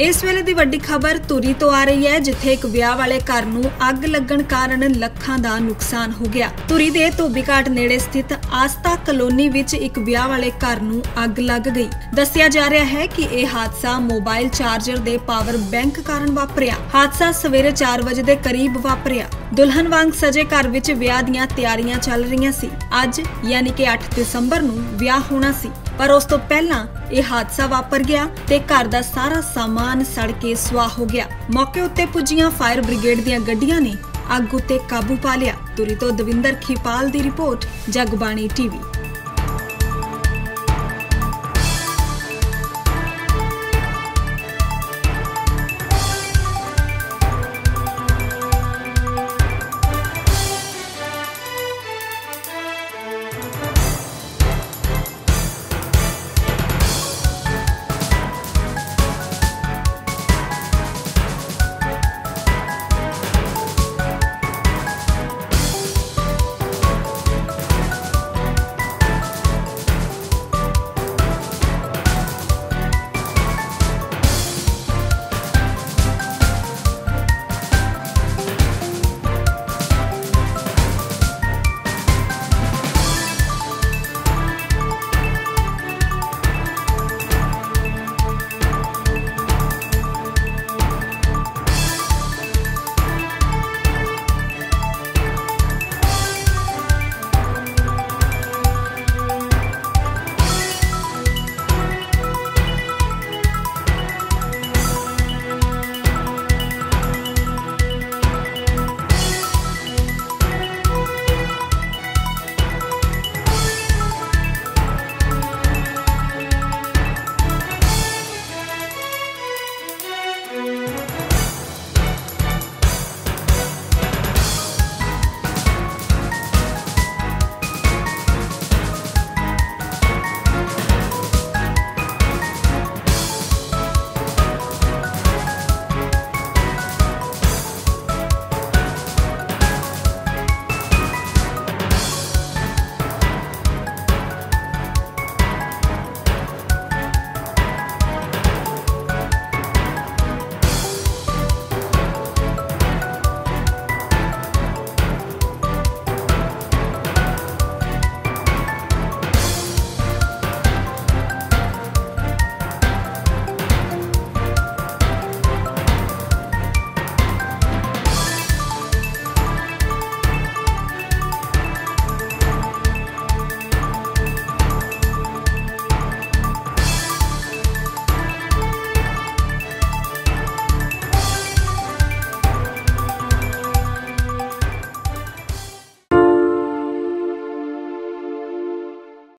ਇਸ ਵੇਲੇ ਦੀ ਵੱਡੀ ਖਬਰ ਤੁਰੀ ਤੋਂ ਆ ਰਹੀ ਹੈ, ਜਿੱਥੇ ਇੱਕ ਵਿਆਹ ਵਾਲੇ ਘਰ ਨੂੰ ਅੱਗ ਲੱਗਣ ਕਾਰਨ ਲੱਖਾਂ ਦਾ ਨੁਕਸਾਨ ਹੋ ਗਿਆ। ਤੁਰੀ ਦੇ ਧੋਬੀਘਾਟ ਨੇੜੇ ਸਥਿਤ ਆਸਤਾ ਕਲੋਨੀ ਵਿੱਚ ਇੱਕ ਵਿਆਹ ਵਾਲੇ ਘਰ ਨੂੰ ਅੱਗ ਲੱਗ ਗਈ। ਦੱਸਿਆ ਜਾ ਰਿਹਾ ਹੈ ਕਿ ਇਹ ਹਾਦਸਾ ਮੋਬਾਈਲ ਚਾਰਜਰ ਦੇ ਪਾਵਰ ਬੈਂਕ ਕਾਰਨ ਵਾਪਰਿਆ। ਹਾਦਸਾ ਸਵੇਰੇ 4 ਵਜੇ ਦੇ ਕਰੀਬ ਵਾਪਰਿਆ। ਦੁਲਹਨ ਵਾਂਗ ਸਜੇ ਘਰ ਵਿੱਚ ਵਿਆਹ ਦੀਆਂ ਤਿਆਰੀਆਂ ਚੱਲ ਰਹੀਆਂ ਸੀ। ਅੱਜ, ਯਾਨੀ ਕਿ 8 ਦਸੰਬਰ ਨੂੰ ਵਿਆਹ ਹੋਣਾ ਸੀ। ਪਰ ਉਸ ਤੋਂ ਪਹਿਲਾਂ ਇਹ ਹਾਦਸਾ ਵਾਪਰ ਗਿਆ ਤੇ ਘਰ ਦਾ ਸਾਰਾ ਸਾਮਾਨ ਸੜ ਕੇ ਸੁਆਹ ਹੋ ਗਿਆ। ਮੌਕੇ ਉੱਤੇ ਪੁੱਜੀਆਂ ਫਾਇਰ ਬ੍ਰਿਗੇਡ ਦੀਆਂ ਗੱਡੀਆਂ ਨੇ ਅੱਗ ਉੱਤੇ ਕਾਬੂ ਪਾ ਲਿਆ। ਤੁਰੀ ਤੋਂ ਦਵਿੰਦਰ ਖੀਪਾਲ ਦੀ ਰਿਪੋਰਟ, ਜਗਬਾਣੀ ਟੀਵੀ।